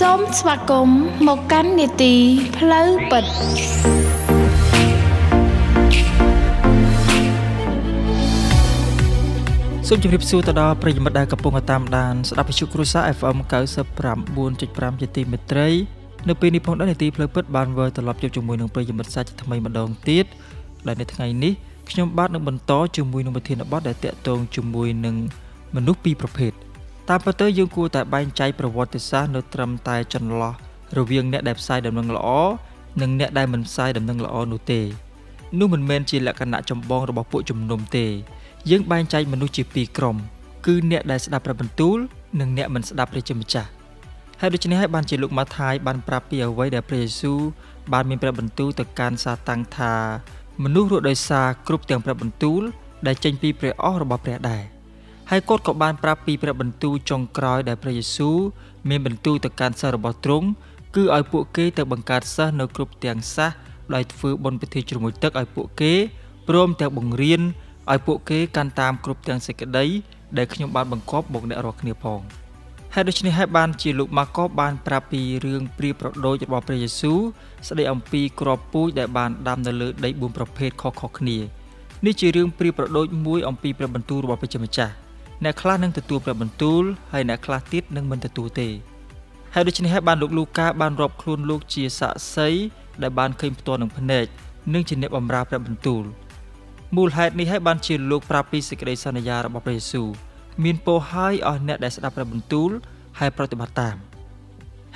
សូមស្វាគមន៍មកកាន់នេតិផ្លូវពិតសូមជម្រាបសួរទៅដល់ប្រិយមិត្តដែលកំពុងតាមដានស្ដាប់វិទ្យុគ្រួសារ FM 99.5ជាទីមេត្រីនៅពេលនេះផងដែរនេតិផ្លូវពិតបានវិលត្រឡប់ជួបជាមួយនឹងប្រិយមិត្តសាច់ថ្មីម្ដងទៀតដែលនៅថ្ងៃនេះខ្ញុំបាទនឹងបន្តជាមួយនឹងប្រធានបទដែលតាក់ទងជាមួយនឹងមនុស្សពីរប្រភេទ តាមពិតទៅយើងគួរតែបែងចែកប្រវត្តិសាស្ត្រនៅត្រឹមតែចន្លោះរវាងអ្នកដែលផ្សាយដំណឹងល្អនិងអ្នកដែលមិនផ្សាយដំណឹងល្អនោះទេនោះមិនមែនជាលក្ខណៈចម្បងរបស់ពួកជំនុំទេ យើងបែងចែកមនុស្សជាពីរក្រុម គឺអ្នកដែលស្ដាប់ព្រះបន្ទូលនិងអ្នកមិនស្ដាប់ព្រះជាម្ចាស់ហើយដូច្នេះហើយបានជាលោកម៉ាថាយបានប្រាប់ពីអ្វីដែលព្រះយេស៊ូវបានមានព្រះបន្ទូលទៅកាន់សាតាំងថា មនុស្សរស់ដោយសារគ្រប់ទាំងព្រះបន្ទូលដែលចេញពីព្រះអស់របស់ព្រះដែរ ហើយគាត់ក៏បានប្រាប់ពីព្រះបន្ទូលចុងក្រោយដែលព្រះយេស៊ូវមានបន្ទូលទៅកាន់សិស្សរបស់ទ្រង់គឺឲ្យពួកគេទៅបង្កើតសិស្សនៅគ្រប់ទាំងសាសដោយធ្វើបុណ្យពិធីជ្រមុជទឹកឲ្យពួកគេព្រមទាំងបង្រៀនឲ្យពួកគេកាន់តាមគ្រប់ទាំងសេចក្តីដែលខ្ញុំបានបង្គាប់មកអ្នករាល់គ្នាផងហើយដូច្នេះហើយបានជាលោកម៉ាកុសបានប្រាប់ពីរឿងព្រាបប្រដូចរបស់ព្រះយេស៊ូវស្ដីអំពីក្របពូជដែលបានដាំនៅលើដី4ប្រភេទខុសៗគ្នានេះជារឿងព្រាបប្រដូចមួយអំពីព្រះបន្ទូលរបស់ព្រះជាម្ចាស់ អ្នកខ្លះនឹងទទួលព្រះបន្ទូលហើយអ្នកខ្លះទៀតនឹងមិនទទួលទេហើយដូច្នេះហើយបានលោកលូកាបានរាប់ខ្លួនលោកជាសាក្សីដែលបានឃើញផ្ទាល់នឹងភ្នែកនិងជាអ្នកបម្រើព្រះបន្ទូលមូលហេតុនេះហើយបានជាលោកប្រាប់ពីសេចក្តីសន្យារបស់ព្រះយេស៊ូវមានពោហើយអស់អ្នកដែលស្ដាប់ព្រះបន្ទូលហើយប្រតិបត្តិតាម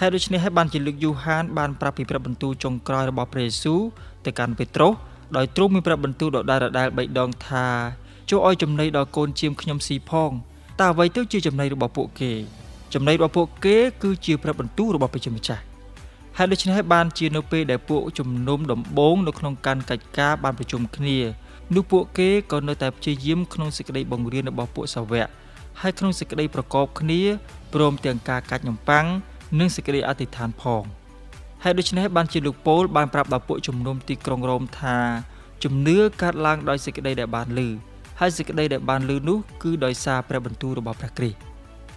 ហើយដូច្នេះហើយបានជាលោកយូហានបានប្រាប់ពីព្រះបន្ទូលចុងក្រោយរបស់ព្រះយេស៊ូវទៅកាន់ពេត្រុសដោយទ្រង់មានព្រះបន្ទូលដដែលៗបីដងថា ចូលឲ្យចំណីដល់កូនជាមខ្ញុំស៊ីផងតើអ្វីទៅជាចំណីរបស់ពួកគេចំណីរបស់ពួកគេគឺជាព្រះបន្ទូលរបស់ព្រះជាម្ចាស់ហើយដូច្នេះហើយបានជានៅពេលដែលពួកជំនុំដំបងនៅក្នុងការកិច្ចការបានប្រជុំគ្នានោះពួកគេក៏នៅតែព្យាយាមក្នុងសេចក្តីបង្រៀនរបស់ពួកសាវកហើយក្នុងសេចក្តីប្រកបគ្នាព្រមទាំងការកាច់នំប៉័ងនិងសេចក្តីអធិដ្ឋានផងហើយដូច្នេះបានជាលោកប៉ូលបានប្រាប់ដល់ពួកជំនុំទីក្រុងរ៉ូមថាជំនឿកើតឡើងដោយសេចក្តីដែលបានឮ ហើយសេចក្តីដែលបានឮនោះគឺដោយសារព្រះបន្ទូលរបស់ព្រះគ្រីស្ទ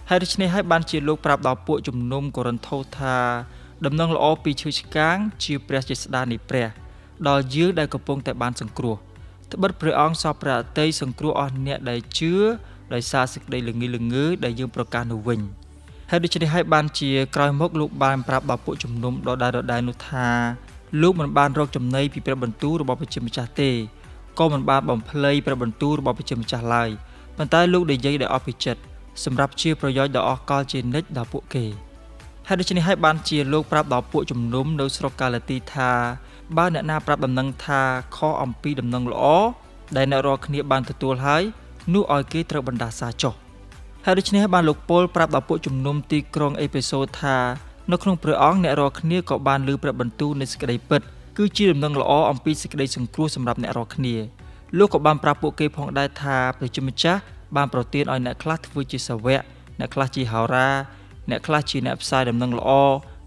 ហើយដូច្នេះហើយបានជាលោកប្រាប់ដល់ពួកជំនុំកូរិនថូសថាដំណឹងល្អពីឈើឆ្កាងជាព្រះជាស្ដានៃព្រះ ដល់យើងដែលកំពុងតែបានសង្គ្រោះត្បិតព្រះអង្គសពព្រះអតីសង្គ្រោះអស់អ្នកដែលជឿដោយសារសេចក្តីល្ងីល្ងើដែលយើងប្រកាសនោះវិញហើយដូច្នេះហើយបានជាក្រោយមកលោកបានប្រាប់ដល់ពួកជំនុំដដែលដដែលនោះថាលោកមិនបានរកចំណីពីព្រះបន្ទូលរបស់ព្រះជាម្ចាស់ទេ ក៏មិនបានបំភ្លៃព្រះបន្ទូលរបស់ព្រះជាម្ចាស់ឡើយប៉ុន្តែលោកនិយាយដោយអស់ពីចិត្តសម្រាប់ជាប្រយោជន៍ដ៏អស់កលជានិច្ចដល់ពួកគេហើយដូច្នេះហើយបានជាលោកប្រាប់ដល់ពួកជំនុំនៅស្រុកកាឡាទីថាបើអ្នកណាប្រាប់ដំណឹងថាខអំពីដំណឹងល្អដែលអ្នករាល់គ្នាបានទទួលហើយនោះឲ្យគេត្រូវបណ្ដាសាចុះហើយដូច្នេះបានលោកពលប្រាប់ដល់ពួកជំនុំទីក្រុងអេផេសូថានៅក្នុងព្រះអង្គអ្នករាល់គ្នាក៏បានលើព្រះបន្ទូលនៃសេចក្តីពិត គឺជាដំណឹងល្អអំពីសេចក្តីសង្គ្រោះសម្រាប់អ្នករាល់គ្នាលោកក៏បានប្រាប់ពួកគេផងដែរថាព្រះជាម្ចាស់បានប្រទានឲ្យអ្នកខ្លះធ្វើជាសាវកអ្នកខ្លះជាហោរាអ្នកខ្លះជាអ្នកផ្សាយដំណឹងល្អ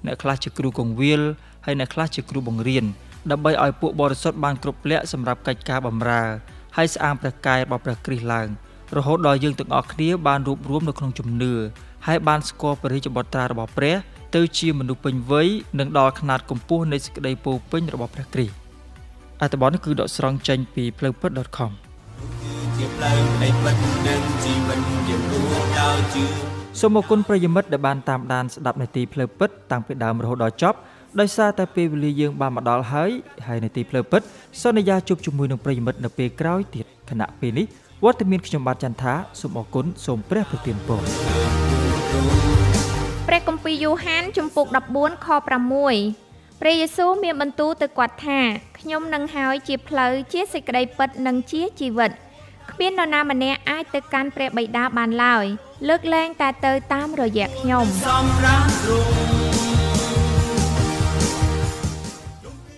អ្នកខ្លះជាគ្រូកងវិលហើយអ្នកខ្លះជាគ្រូបង្រៀនដើម្បីឲ្យពួកបរិសុទ្ធបានគ្រប់លក្ខសម្រាប់កិច្ចការបម្រើហើយស្អាងព្រះកាយរបស់ព្រះគ្រីស្ទឡើងរហូតដល់យើងទាំងអស់គ្នាបានរួបរวมនៅក្នុងជំនឿហើយបានស្គាល់ព្រះរាជបុត្រារបស់ព្រះ ទៅជាមនុស្សពេញវ័យនិងដល់ຂະຫນាតកម្ពស់នៃសេចក្តីពោពេញរបស់ព្រះគ្រីស្ទអត្ថបទនេះគឺដកស្រង់ចេញពីផ្លូវពិត .com ជាផ្លូវនៃពិតនិងជីវិតយើងគួរដោយជឿសូមអរគុណប្រិយមិត្តដែលបានតាមដានស្ដាប់នាទីផ្លូវពិតតាំងពីដើមរហូតដល់ចប់ដោយសារតែពេលវេលាយើងបានមកដល់ហើយហើយនាទីផ្លូវពិតសន្យាជួបជាមួយនឹងប្រិយមិត្តនៅពេលក្រោយទៀតគណៈពេលនេះវត្តមានខ្ញុំបាទចន្ទថាសូមអរគុណសូមព្រះប្រទានពរ ព្រះគម្ពីរយ៉ូហានជំពូក14ខ6ព្រះយេស៊ូវមានបន្ទូលទៅគាត់ថាខ្ញុំនឹងហើយជាផ្លូវជាសេចក្តីពិតនិងជាជីវិតគ្មាននរណាម្នាក់អាចទៅកាន់ព្រះបិតាបានឡើយលើកលែងតែទៅតាមរយៈខ្ញុំសម្រាប់ទ្រង់